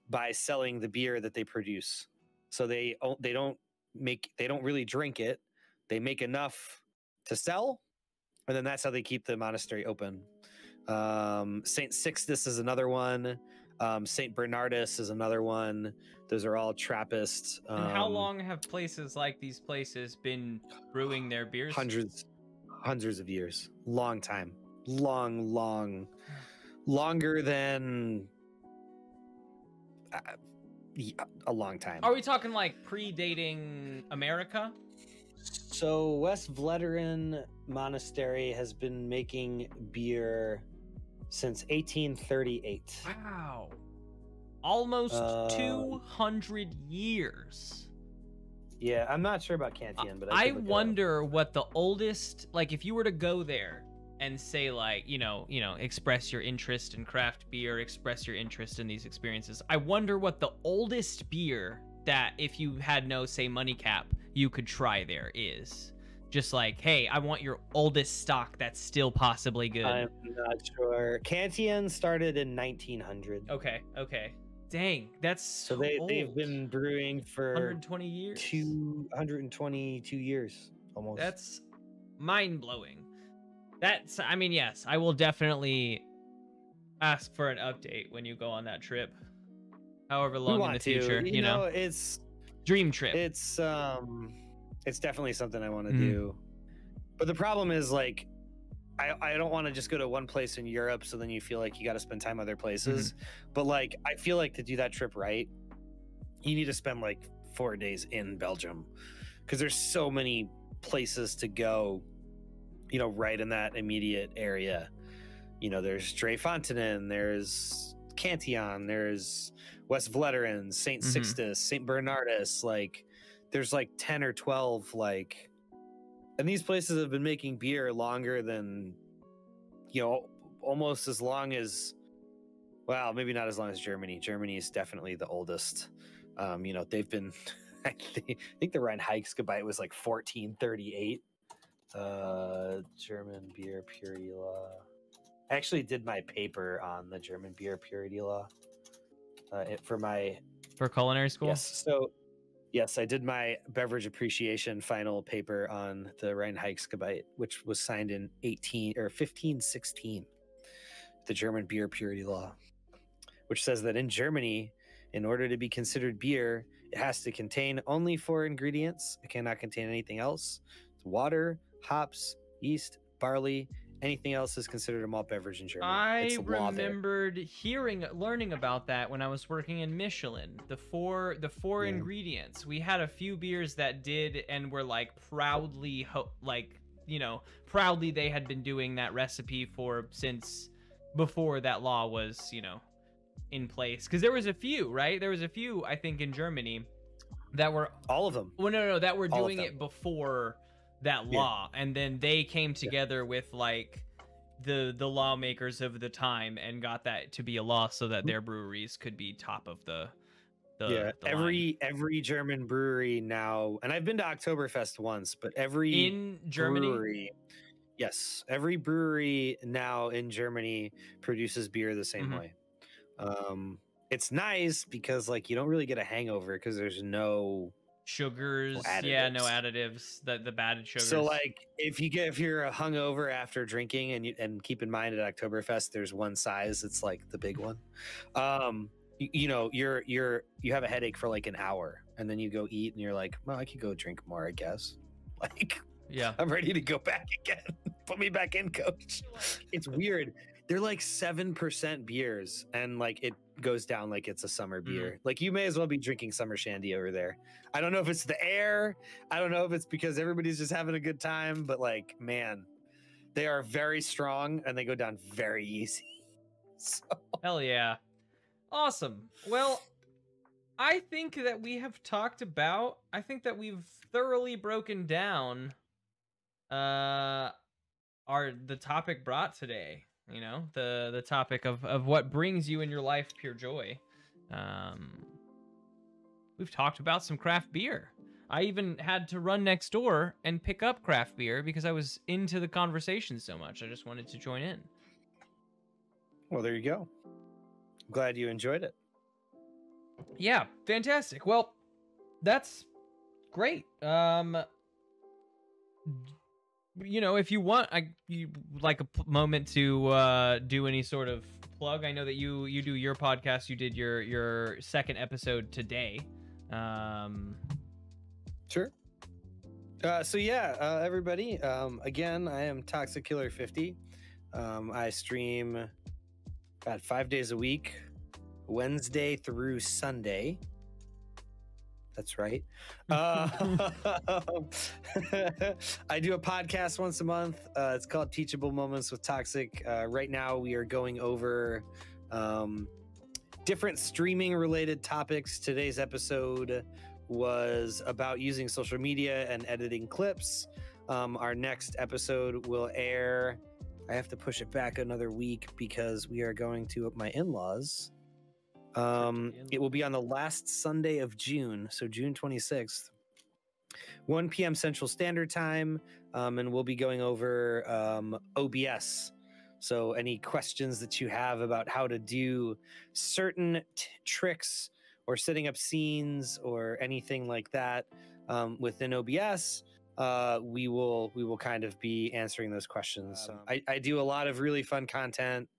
by selling the beer that they produce. So they they don't make they don't really drink it. They make enough to sell, and then that's how they keep the monastery open. Um, Saint Sixtus is another one. Um, Saint Bernardus is another one. Those are all Trappist. Um, and how long have places like these places been brewing their beers? Hundreds, hundreds of years. Long time. Long, long, longer than uh, a long time. Are we talking like predating America? So West Vleteren Monastery has been making beer since 1838. Wow. Almost Uh, 200 years. Yeah, I'm not sure about Cantillon, but I, I could look it up. wonder what the oldest like if you were to go there and say like, you know, you know, express your interest in craft beer, express your interest in these experiences. I wonder what the oldest beer that if you had no say money cap, you could try there is. Just like, hey, I want your oldest stock that's still possibly good. I'm not sure. Cantillon started in 1900. okay, okay. Dang, that's So so they, they've been brewing for 120 years. 222 years almost. That's mind blowing. That's, I mean, yes, I will definitely ask for an update when you go on that trip. However long in the to, future, you, know, it's dream trip. it's um it's definitely something I want to Mhm. do. But the problem is like I, I don't want to just go to one place in Europe so then you feel like you got to spend time other places. Mm-hmm. But like I feel like to do that trip right, you need to spend like 4 days in Belgium cuz there's so many places to go you know right in that immediate area. You know, there's Drie Fonteinen, there's Cantillon, there's West Vleteren, Saint Mhm. Sixtus, Saint Bernardus. Like, there's like ten or twelve. Like, and these places have been making beer longer than, you know, almost as long as. Well, maybe not as long as Germany. Germany is definitely the oldest. Um, you know, they've been. I think, I think the Reinheitsgebot was like 1438. Uh, German beer purity law. I actually did my paper on the German beer purity law uh, it- for my for culinary school. yes. So yes, I did my beverage appreciation final paper on the Reinheitsgebot, which was signed in 18 or 1516, the German beer purity law, which says that in Germany, in order to be considered beer, it has to contain only four ingredients. It cannot contain anything else. It's water, hops, yeast, barley. Anything else is considered a malt beverage in Germany. I remembered hearing, learning about that when I was working in Michelin. The four, the four Yeah. ingredients. We had a few beers that did, and were like proudly, ho- like you know, proudly they had been doing that recipe for since before that law was, you know, in place. Because there was a few, right? There was a few, I think, in Germany that were All of them. well, no, no, no, that were All doing it before that Yeah. law, and then they came together with like the the lawmakers of the time and got that to be a law so that their breweries could be top of the the yeah, the line. every every German brewery now, and I've been to Oktoberfest once, but every in Germany. brewery, yes, every brewery now in Germany produces beer the same Mhm. way. Um, it's nice because like you don't really get a hangover because there's no sugars. Yeah, no additives. The the bad sugars. So like if you get if you're hungover after drinking and you and keep in mind at Oktoberfest there's one size, it's like the big one. Um you, you know, you're you're you have a headache for like an hour and then you go eat and you're like, well, I could go drink more, I guess. Like yeah. I'm ready to go back again. Put me back in, coach. It's weird. They're like 7% beers and like it goes down like it's a summer beer. Mm. Like you may as well be drinking summer shandy over there. I don't know if it's the air. I don't know if it's because everybody's just having a good time, but like, man, they are very strong and they go down very easy. So. Hell yeah. Awesome. Well, I think that we have talked about, I think that we've thoroughly broken down uh our the topic brought today you know the the topic of of what brings you in your life pure joy. Um we've talked about some craft beer. I even had to run next door and pick up craft beer because i was into the conversation so much. I just wanted to join in. Well there you go. Glad you enjoyed it. Yeah fantastic. Well that's great. Um you know, if you want, I you like a moment to uh, do any sort of plug. I know that you you do your podcast. You did your your second episode today. Um, sure. Uh, so yeah, uh, everybody. Um, again, I am Toxic Killer Fifty. Um, I stream about five days a week, Wednesday through Sunday. That's right. Uh, I do a podcast once a month. Uh, it's called Teachable Moments with Toxic. Uh, right now, we are going over um, different streaming related topics. Today's episode was about using social media and editing clips. Um, our next episode will air. I have to push it back another week because we are going to my in laws um, it will be on the last Sunday of June, so June 26th, 1 p.m. Central Standard Time, um, and we'll be going over um, OBS. So, any questions that you have about how to do certain t- tricks or setting up scenes or anything like that um, within OBS, uh, we will we will kind of be answering those questions. Um, I, I do a lot of really fun content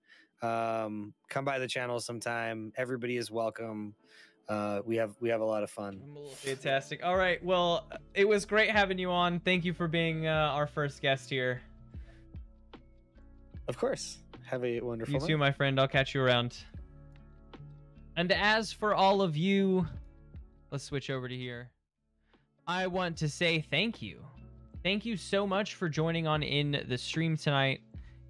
um, come by the channel sometime. Everybody is welcome. Uh, we have we have a lot of fun. Fantastic. All right. Well, it was great having you on. Thank you for being uh, our first guest here. Of course. Have a wonderful. You too, my friend. I'll catch you around. And as for all of you, let's switch over to here. I want to say thank you. Thank you so much for joining on in the stream tonight.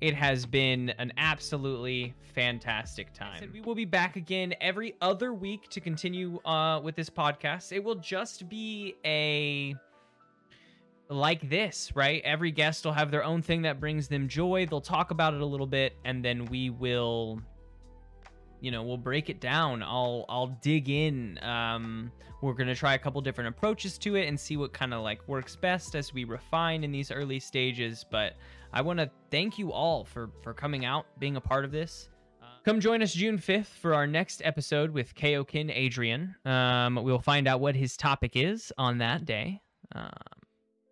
It has been an absolutely fantastic time. we will be back again every other week to continue uh, with this podcast. It will just be a like this, right? Every guest will have their own thing that brings them joy. They'll talk about it a little bit, and then we will, you know, we'll break it down. I'll I'll dig in. Um, we're gonna try a couple different approaches to it and see what kind of like works best as we refine in these early stages. But I want to thank you all for for coming out, being a part of this. Uh, come join us June 5th for our next episode with Kaokin Adrian. Um, we'll find out what his topic is on that day. Um,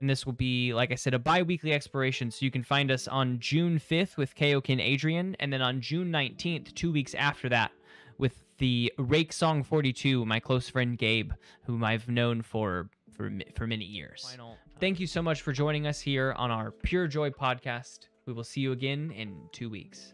and this will be, like I said, a bi weekly exploration. So you can find us on June 5th with Kaokin Adrian, and then on June 19th, two weeks after that, with the Rake Song 42, my close friend Gabe, whom I've known for for for many years. Final Thank you so much for joining us here on our Pure Joy podcast. We will see you again in two weeks.